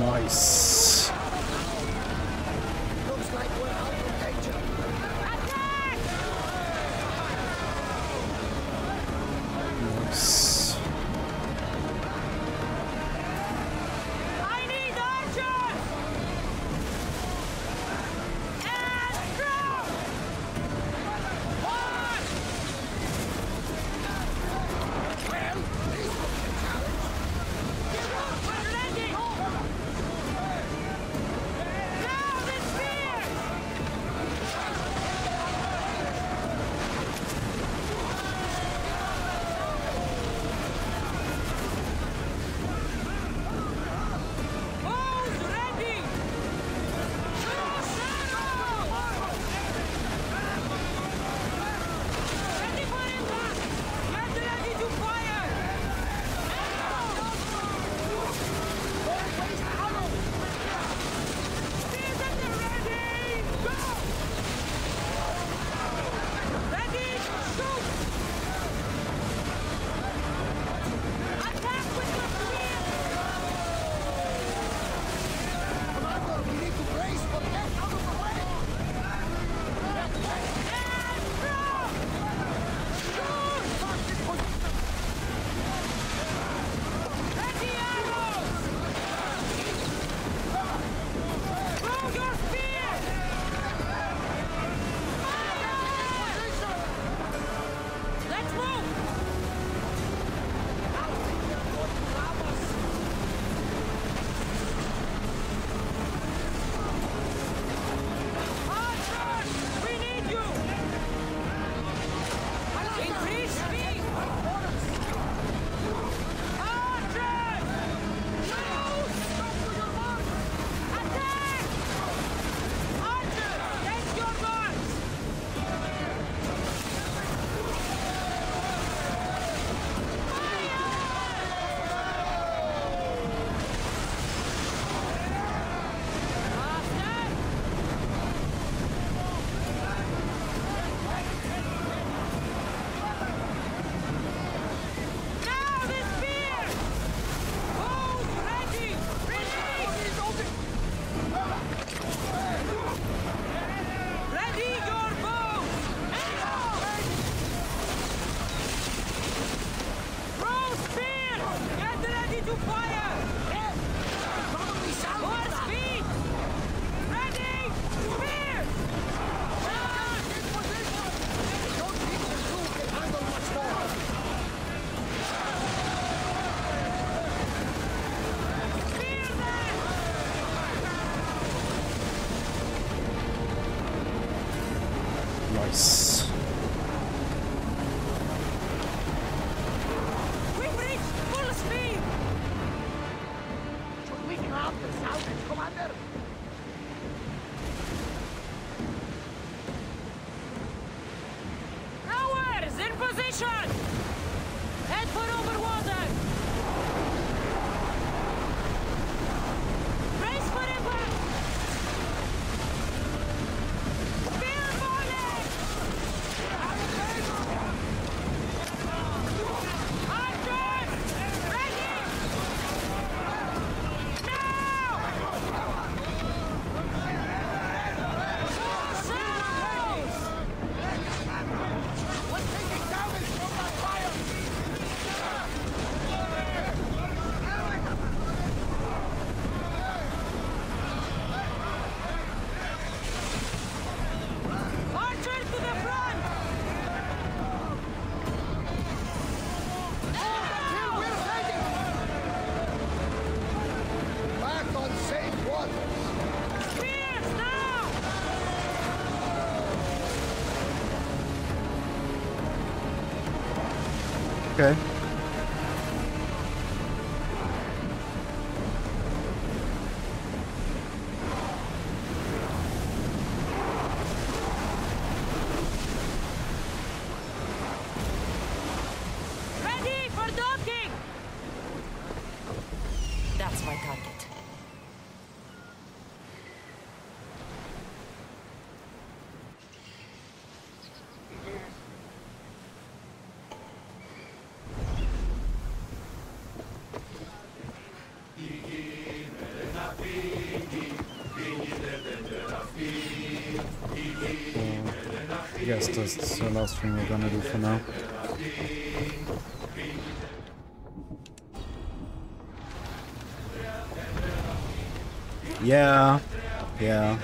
Nice. Nice. Quick full speed. Commander? Towers in position. Head for. Okay. I guess that's the last thing we're gonna do for now. Yeah, yeah.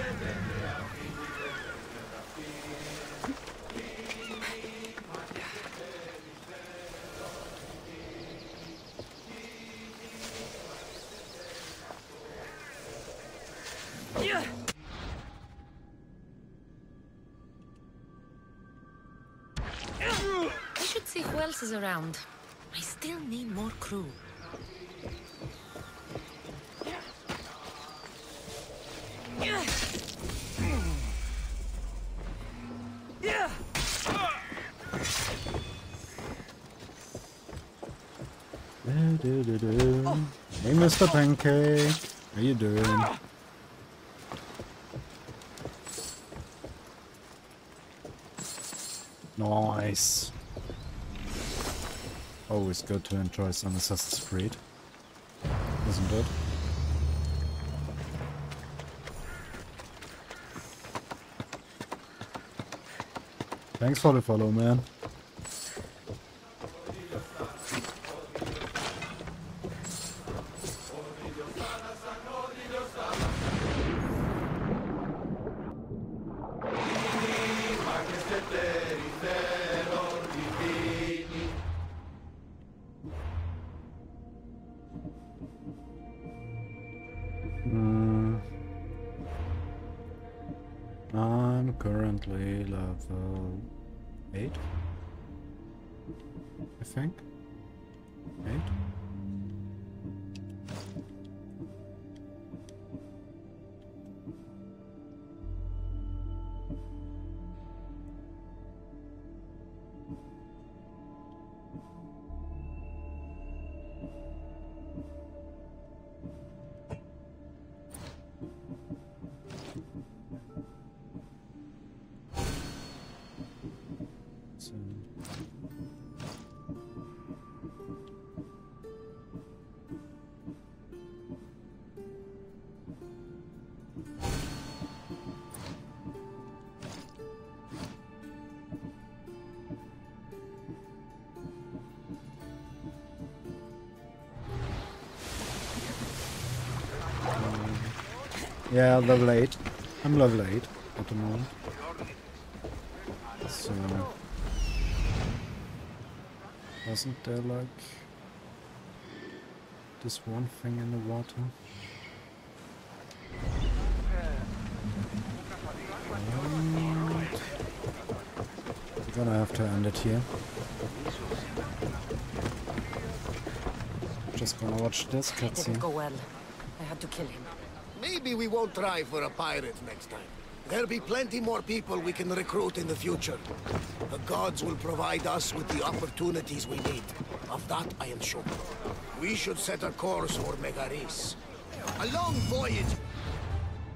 Else is around. I still need more crew. Hey, Mr. Pancake. How you doing? Nice. Always good to enjoy some Assassin's Creed. Isn't it? Thanks for the follow, man. I'm currently level 8. I think. 8? Yeah, level 8. I'm level 8 at the moment. Wasn't there like... This one thing in the water? And- We're gonna have to end it here. Just gonna watch this It didn't go well. I had to kill him. Maybe we won't try for a pirate next time. There'll be plenty more people we can recruit in the future. The gods will provide us with the opportunities we need. Of that, I am sure. We should set a course for Megaris. A long voyage.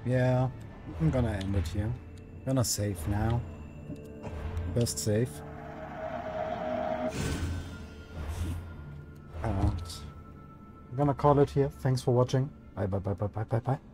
Yeah, I'm gonna end it here. Gonna save now. First save. And I'm gonna call it here. Thanks for watching. Bye bye bye bye bye bye bye.